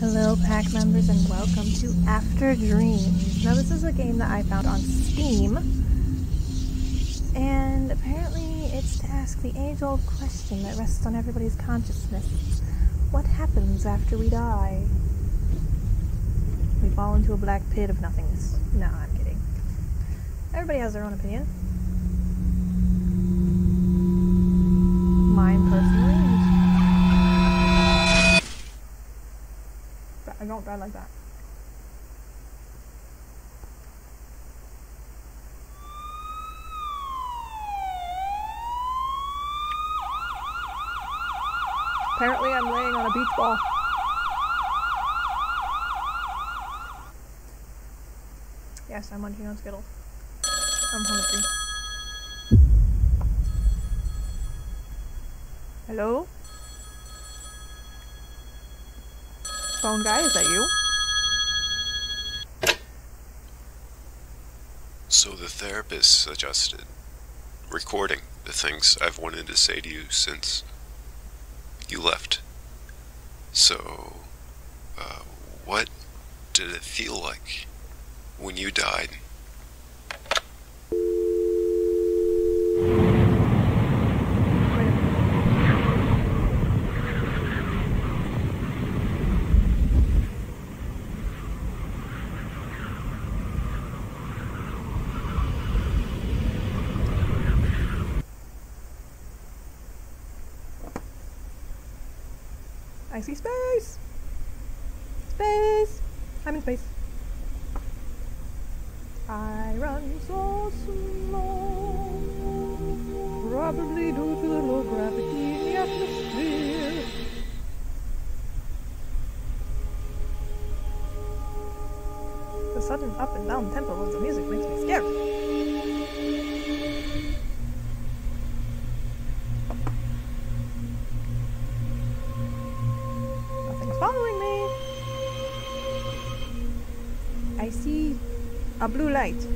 Hello, pack members, and welcome to After Dreams. Now, this is a game that I found on Steam, and apparently it's to ask the age old question that rests on everybody's consciousness What happens after we die? We fall into a black pit of nothingness. No, I'm kidding. Everybody has their own opinion. Mine personally don't die like that. Apparently I'm laying on a beach ball. Yes, I'm munching on Skittles. I'm hungry. Hello? Phone guy, is that you? So the therapist suggested recording the things I've wanted to say to you since you left. So, uh, what did it feel like when you died? Wait a minute. I see space! Following me. I see a blue light.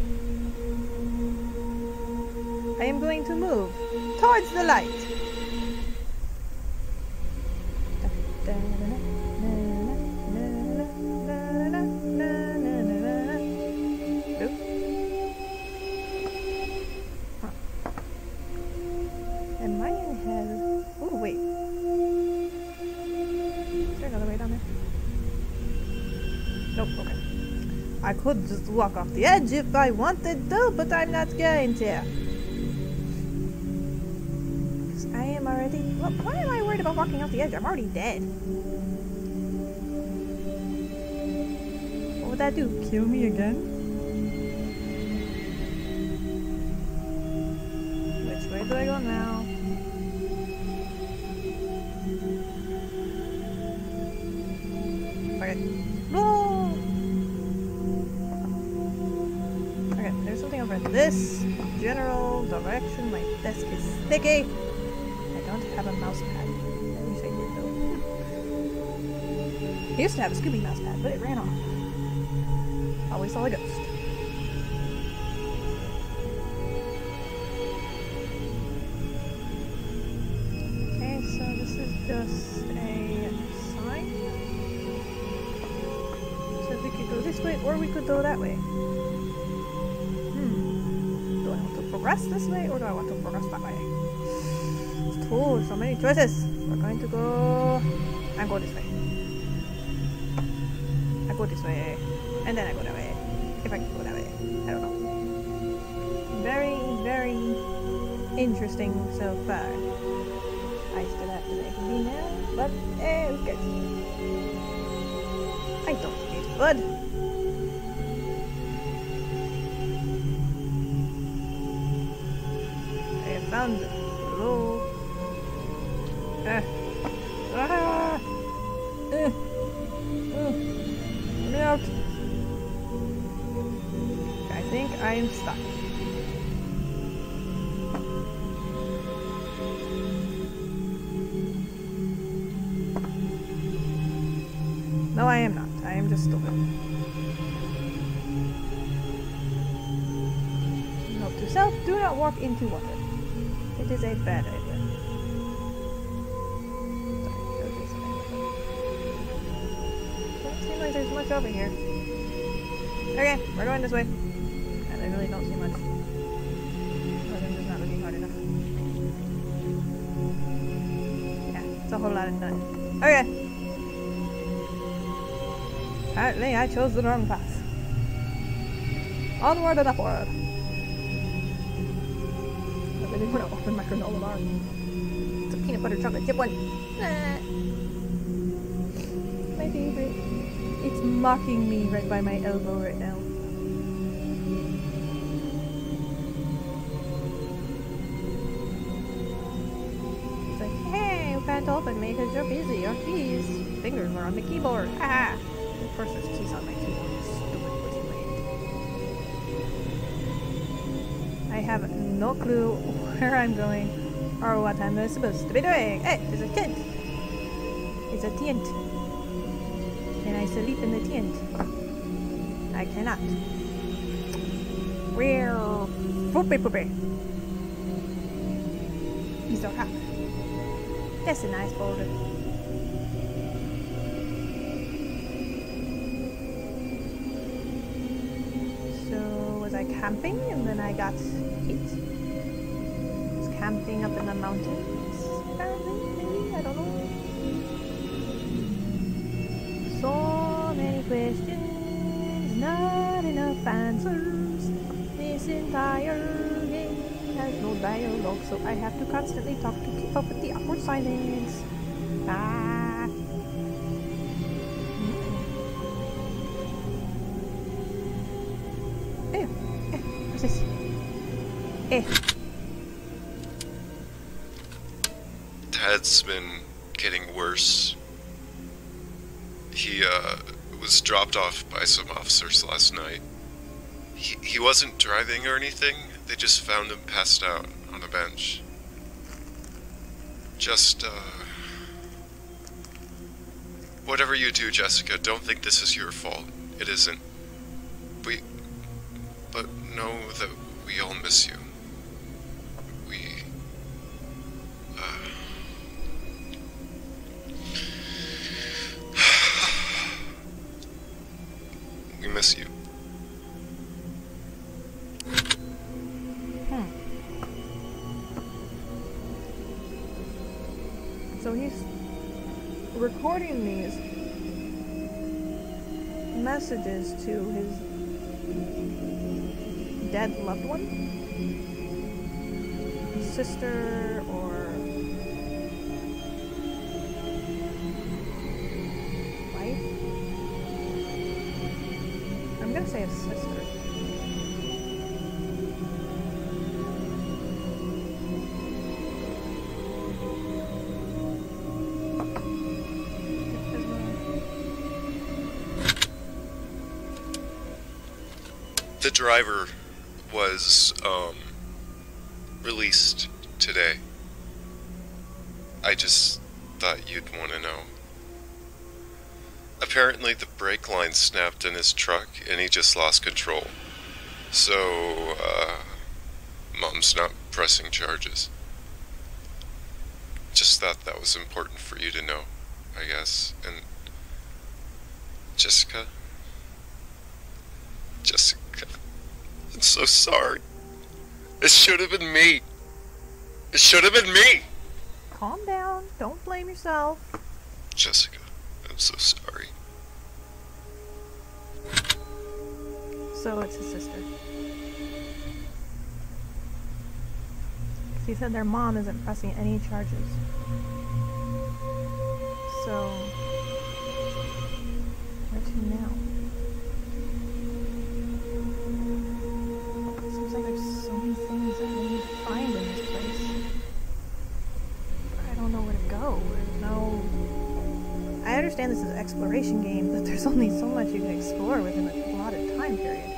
I am going to move towards the light. Just walk off the edge if I wanted to, but I'm not going to. I am already. Well, why am I worried about walking off the edge? I'm already dead. What would that do? Kill me again? Over this general direction. My desk is sticky. I don't have a mouse pad. I wish I did though. Hmm. I used to have a Scooby mouse pad, but it ran off. Always saw a ghost. Okay, so this is just a sign. So we could go this way, or we could go that way. Progress this way, or do I want to progress that way? It's so many choices. We're going to go. I go this way. I go this way, and then I go that way. If I can go that way, I don't know. Very, very interesting so far. I still have to make now, but eh, who cares? I don't need food. Out. I think I am stuck. No, I am not. I am just stupid. Note to self, do not walk into water. It is a bad idea. Much over here. Okay, we're going this way. And I really don't see much. Or I'm just not looking hard enough. Yeah, it's a whole lot of none. Okay. Apparently I chose the wrong path. Onward and upward. I really want to open my granola bar. It's a peanut butter chocolate chip one. Nah. My favorite. Mocking me right by my elbow right now. It's like, hey, you can't open me because you're busy. Your keys, fingers are on the keyboard. Ah. Of course, there's keys on my keyboard. Stupid idiot. I have no clue where I'm going or what I'm supposed to be doing. Hey, there's a tent. It's a tent. Sleep in the tent? I cannot. Where? Poopy poopy. He's our rock. That's a nice boulder. So was I camping and then I got hit? I Was camping up in the mountains? Questions, not enough answers. This entire game has no dialogue, so I have to constantly talk to keep up with the awkward silence. Ah. Ew. Eh, what's this? Eh. Tad's been getting worse. He, uh, was dropped off by some officers last night. He, he wasn't driving or anything, they just found him passed out on a bench. Just, uh. Whatever you do, Jessica, don't think this is your fault. It isn't. We. But know that we all miss you. Messages to his dead loved one? Sister or wife? I'm gonna say a sister. Driver was um, released today. I just thought you'd want to know. Apparently, the brake line snapped in his truck and he just lost control. So, uh, Mom's not pressing charges. Just thought that was important for you to know, I guess. And Jessica? Jessica, I'm so sorry. It should have been me. It should have been me. Calm down. Don't blame yourself. Jessica, I'm so sorry. So it's his sister. He said their mom isn't pressing any charges. So, where to now? Is an exploration game, but there's only so much you can explore within a allotted time period.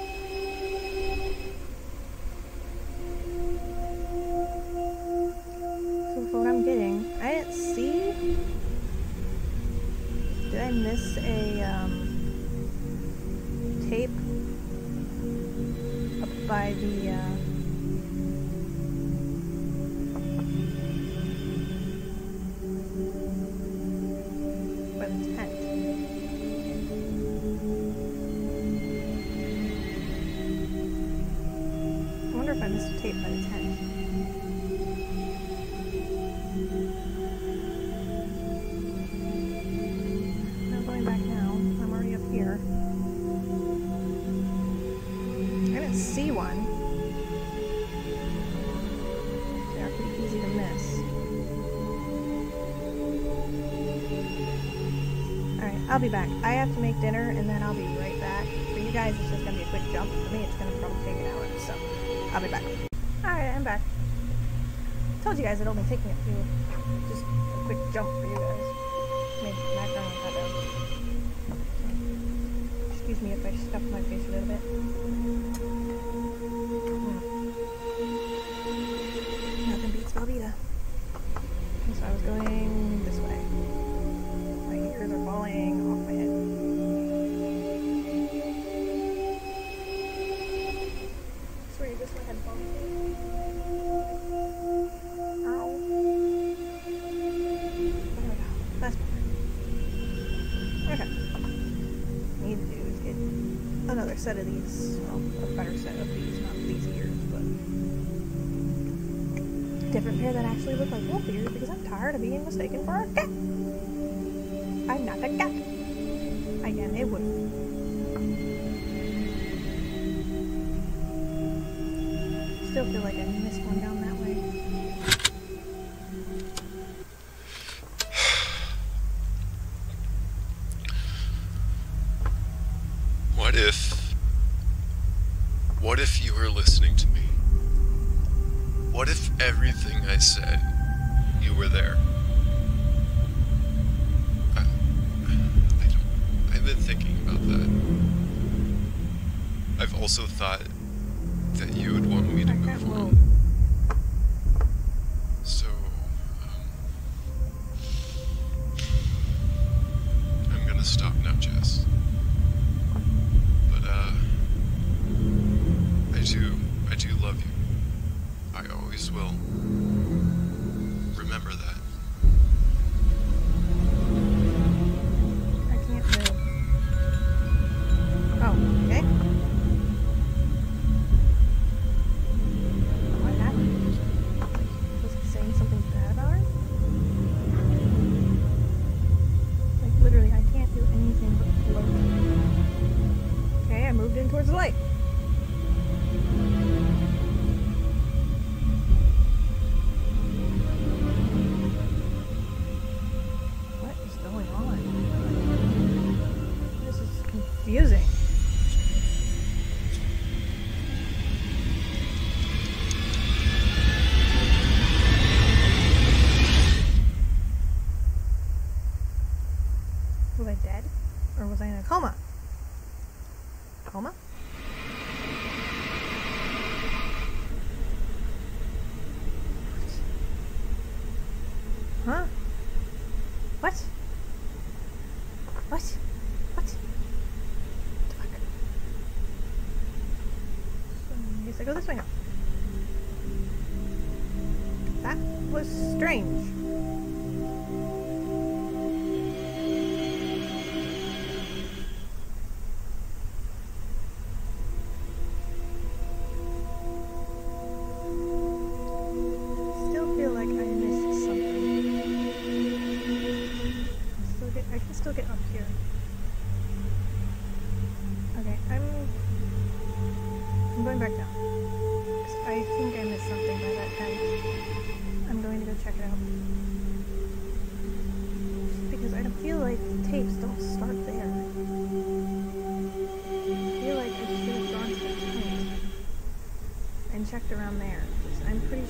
Tent. Not going back now. I'm already up here. I didn't see one. They're pretty easy to miss. Alright, I'll be back. I have to make dinner and then I'll be right back. For you guys, it's just gonna be a quick jump. For me, it's gonna probably Told you guys it'd only take me a few, just a quick jump for you guys. And hot dogs. Excuse me if I stuff my face a little bit. Set of these. Well, a better set of these, not these ears, but different pair that actually look like wolf ears because I'm tired of being mistaken for a cat. I'm not a cat. I am a wolf. Still feel like I missed one down I said, you were there? Coma? Huh? What? What? What? The fuck? So, I guess I go this way now. That was strange.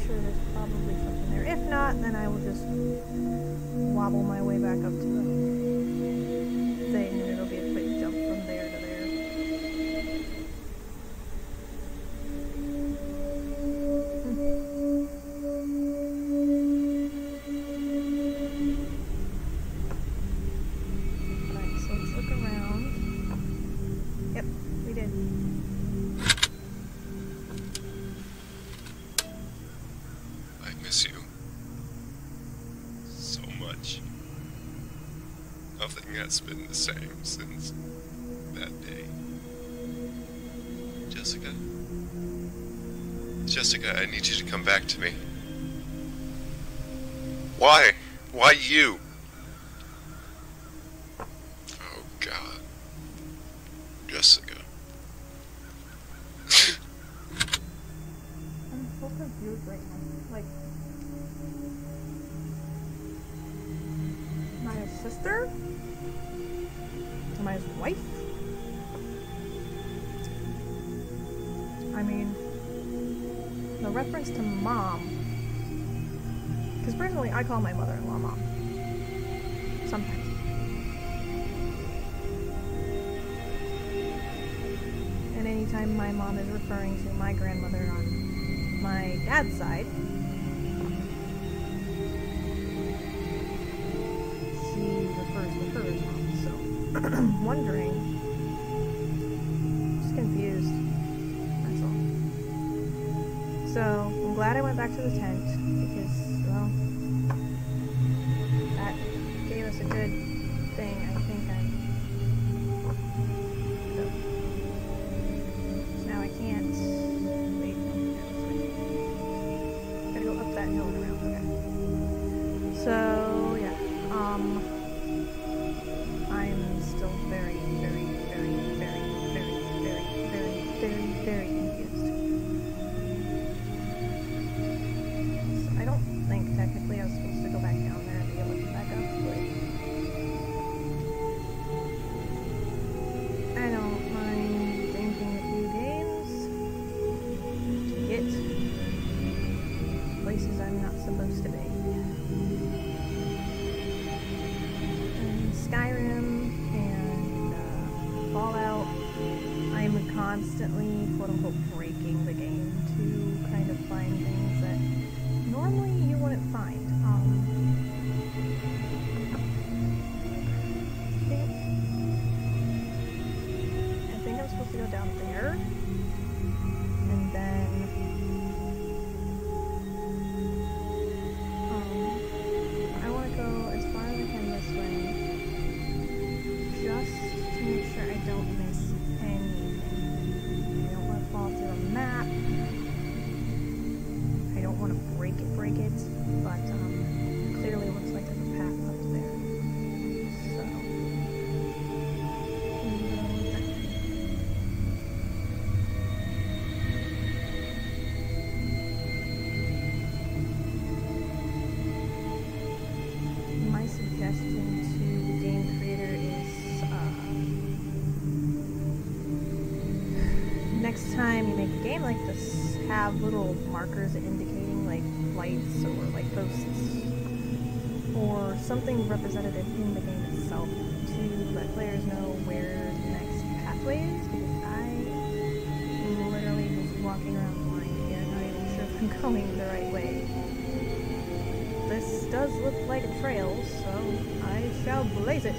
Sure there's probably something there. If not, then I will just wobble my way back up to the thing, has been the same since that day. Jessica? Jessica, I need you to come back to me. Why? Why you? His wife? I mean, the reference to mom. Because personally, I call my mother-in-law mom. Sometimes. And anytime my mom is referring to my grandmother on my dad's side, So, wondering, just confused. That's all. So, I'm glad I went back to the tent because, well, that gave us a good game like this, have little markers indicating like lights or like posts or something representative in the game itself to let players know where the next pathway is because I am literally just walking around blind here, not even sure if I'm going the right way. This does look like a trail, so I shall blaze it.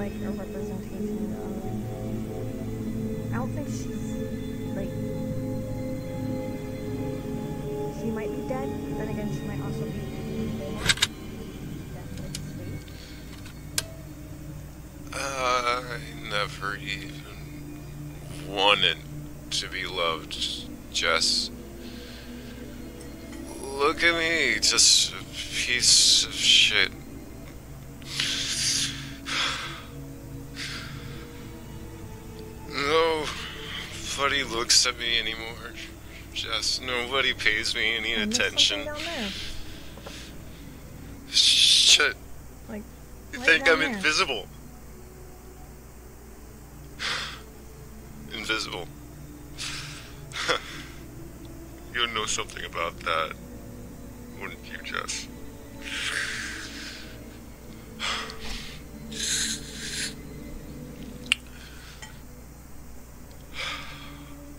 Like a representation of. I don't think she's like. She might be dead. Then again, she might also be. I never even wanted to be loved, Jess. Look at me, just a piece of shit. Looks at me anymore. Jess, nobody pays me any attention. Shit, Like, you think I'm there. invisible? invisible. You'd know something about that, wouldn't you, Jess?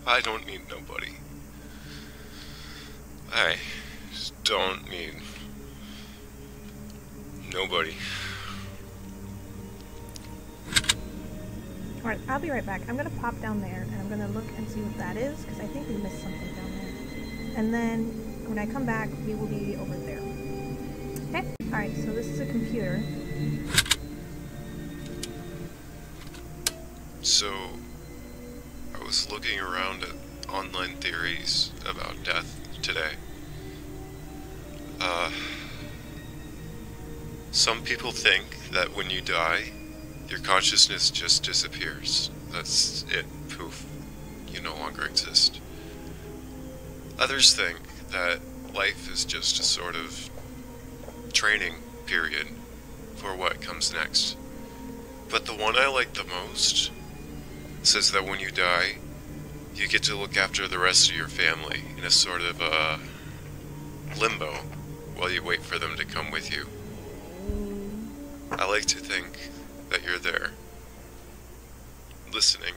I don't need nobody. I just don't need nobody. Alright, I'll be right back. I'm gonna pop down there and I'm gonna look and see what that is because I think we missed something down there. And then when I come back, we will be over there. Okay? Alright, so this is a computer. So, looking around at online theories about death today. Uh, some people think that when you die, your consciousness just disappears. That's it. Poof. You no longer exist. Others think that life is just a sort of training period for what comes next. But the one I like the most says that when you die, you get to look after the rest of your family in a sort of uh, limbo while you wait for them to come with you. I like to think that you're there, listening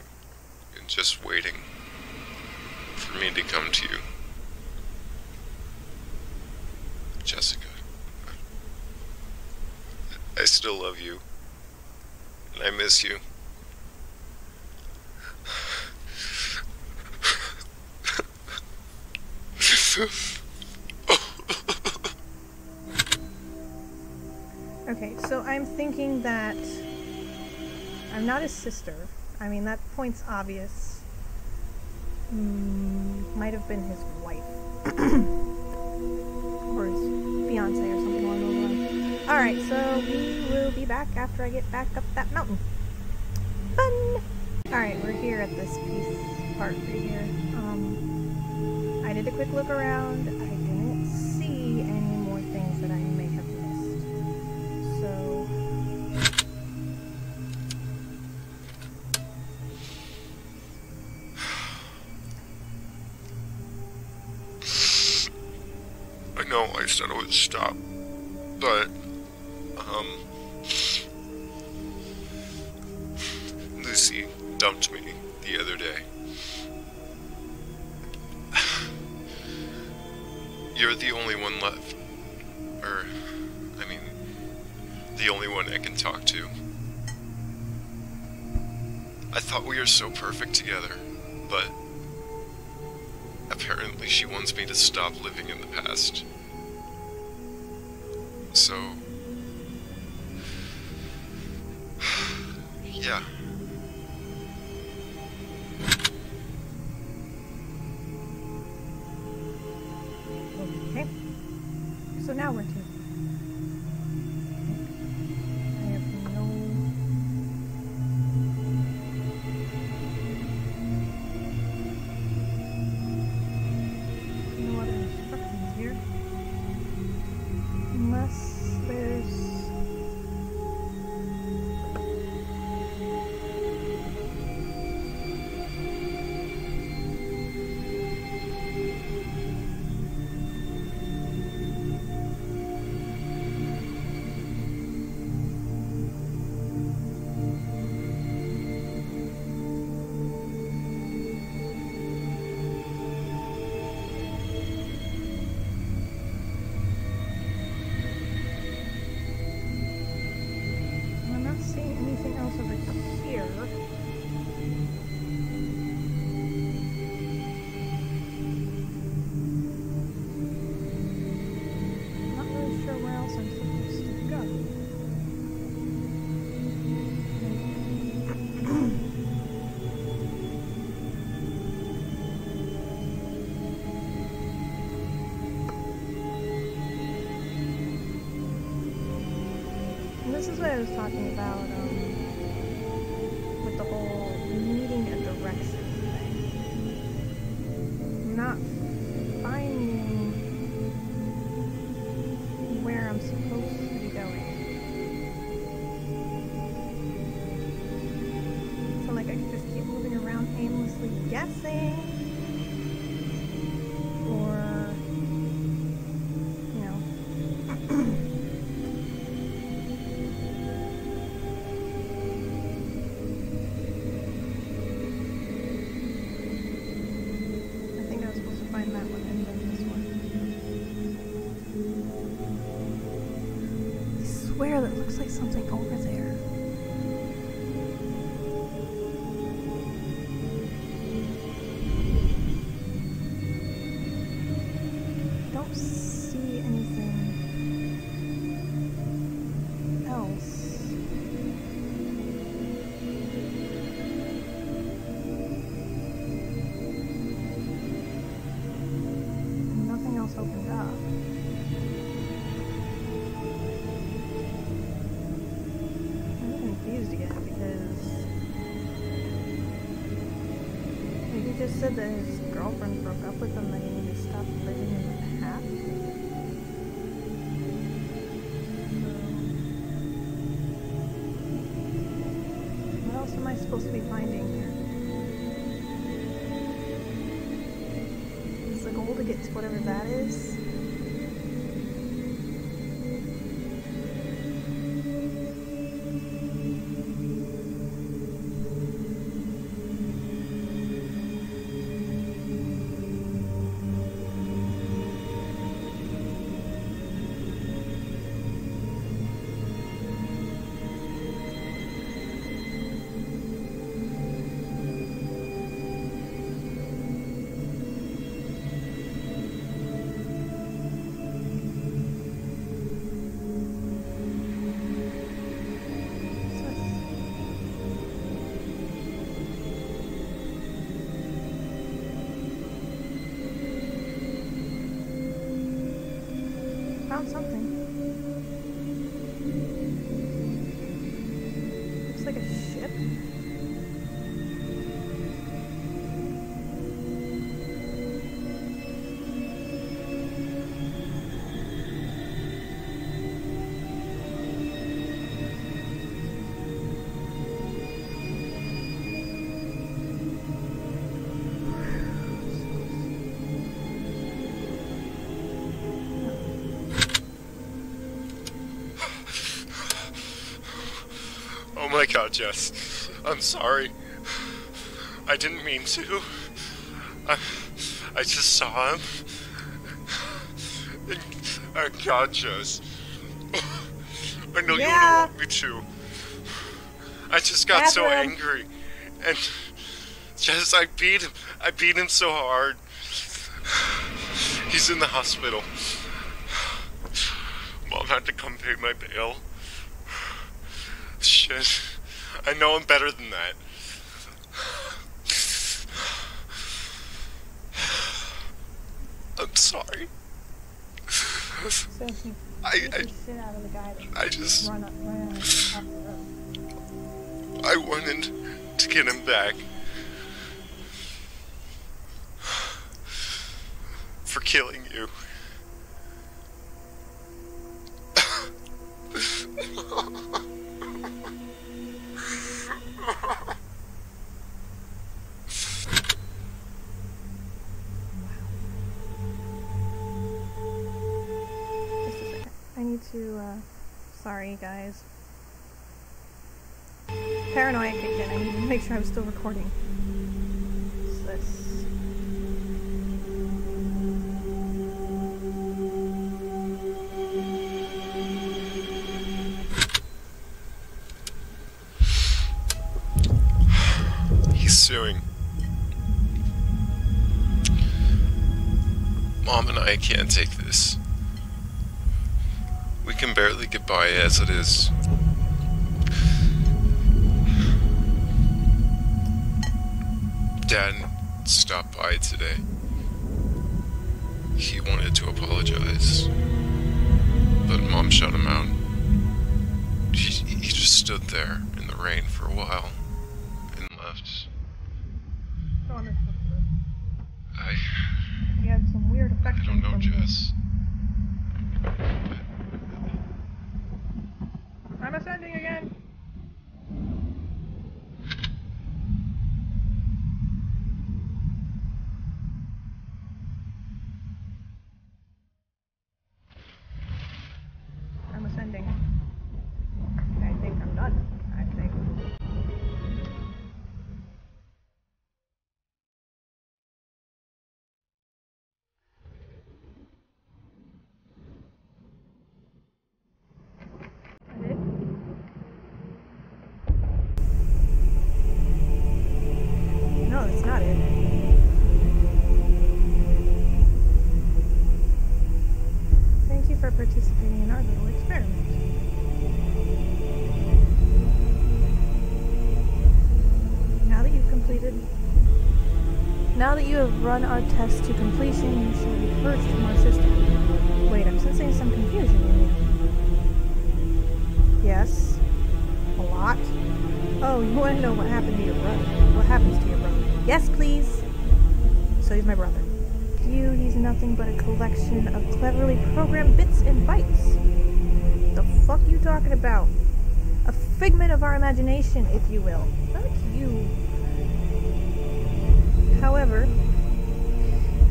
and just waiting for me to come to you. Jessica, I still love you, and I miss you. Okay, so I'm thinking that I'm not his sister. I mean, that point's obvious. Mm, might have been his wife. or his fiance or something along those lines. Alright, so we will be back after I get back up that mountain. Fun! Alright, we're here at this piece part right here. Um, did a quick look around. I didn't see any more things that I may have missed. So, I know I said I would stop, but, is what I was talking about something over there. I don't see anything that his girlfriend broke up with him and he needed to stop living in the past. What else am I supposed to be finding here? Is the goal to get to whatever that is? Something. My god, Jess. I'm sorry. I didn't mean to. I, I just saw him. Oh god, Jess. I know you Yeah. wouldn't want me to. I just got so angry. And Jess, I beat him. I beat him so hard. He's in the hospital. Mom had to come pay my bail. Shit. I know I'm better than that. I'm sorry. So he I, I, the shit out of the guy that I just, run up, ran out off the road. I wanted to get him back. For killing you. I need to, uh, sorry guys. Paranoia kicked in. I need to make sure I'm still recording. What's this? I can't take this. We can barely get by as it is. Dad stopped by today. He wanted to apologize, but Mom shut him out. He, he just stood there in the rain for a while you have run our test to completion, you should be purged from our system. Wait, I'm sensing some confusion in you. Yes. A lot. Oh, you want to know what happened to your brother? What happens to your brother? Yes, please. So he's my brother. You, he's nothing but a collection of cleverly programmed bits and bytes. The fuck you talking about? A figment of our imagination, if you will. Not you. However,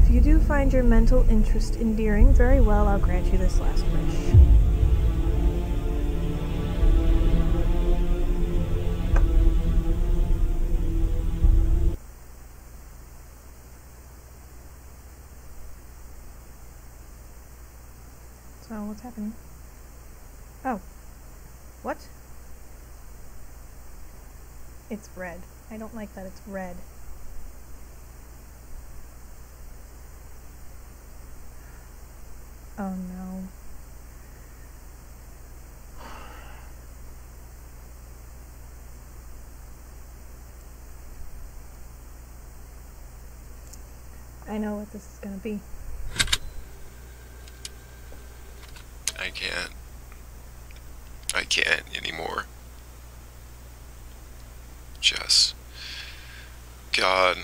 if you do find your mental interest endearing, very well, I'll grant you this last wish. So, what's happening? Oh. What? It's red. I don't like that it's red. Oh no. I know what this is gonna be. I can't. I can't anymore. Jess. God,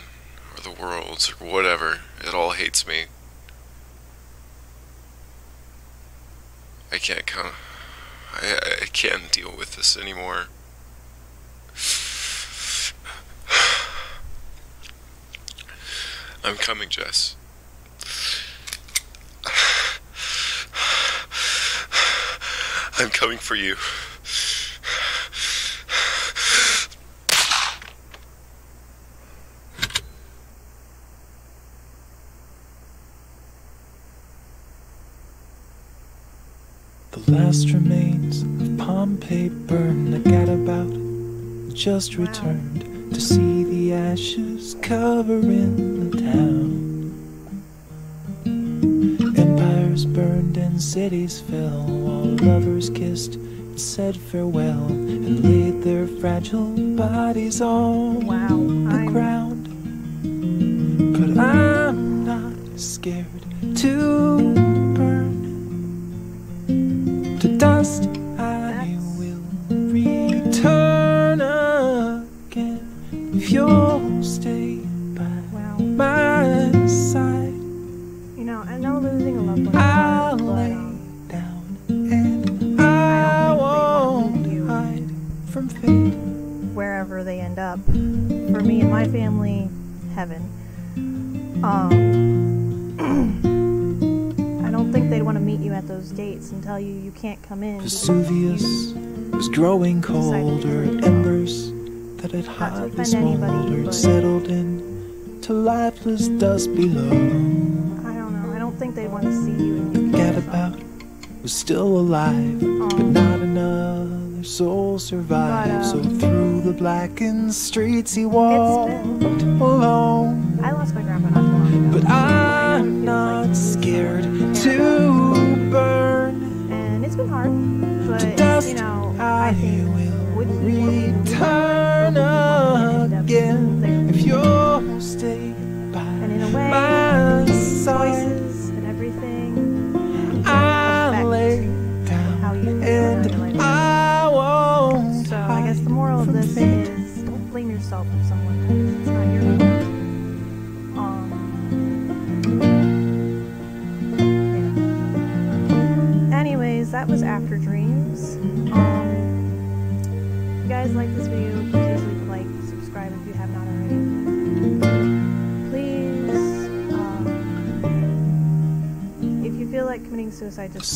or the worlds, or whatever, it all hates me. I can't come. I, I can't deal with this anymore. I'm coming, Jess. I'm coming for you. The last remains of Pompeii burned. Gadabout just returned to see the ashes covering the town. Empires burned and cities fell while lovers kissed and said farewell and laid their fragile bodies on Wow, the I'm- ground. But I'm not scared to Vesuvius was growing colder. Embers that had hotly smoldered settled in to lifeless dust below. I don't know. I don't think they'd want to see you. Gadabout was still alive, but not another soul survived. so um, through the blackened streets he walked alone. I lost my grandpa not long ago. But I know what it I'm not scared to burn. And it's been hard, but you know, I think will would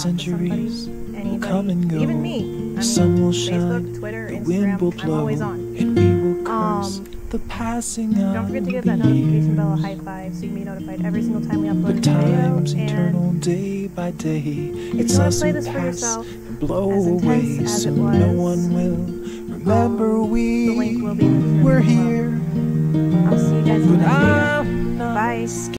suicide, just talk to somebody. Centuries will come and go. even me. The sun will shine, Facebook, Twitter, the Instagram. wind will I'm blow, always on. and we will curse Um, the passing of Don't forget to give that notification bell a high five so you can be notified every single time we upload a video. time's And eternal, day by day. if It's you want to play this for yourself, and blow as away, as so it no was, one will remember um, we the link will be in the were here. I'll see you guys in the next video. Bye.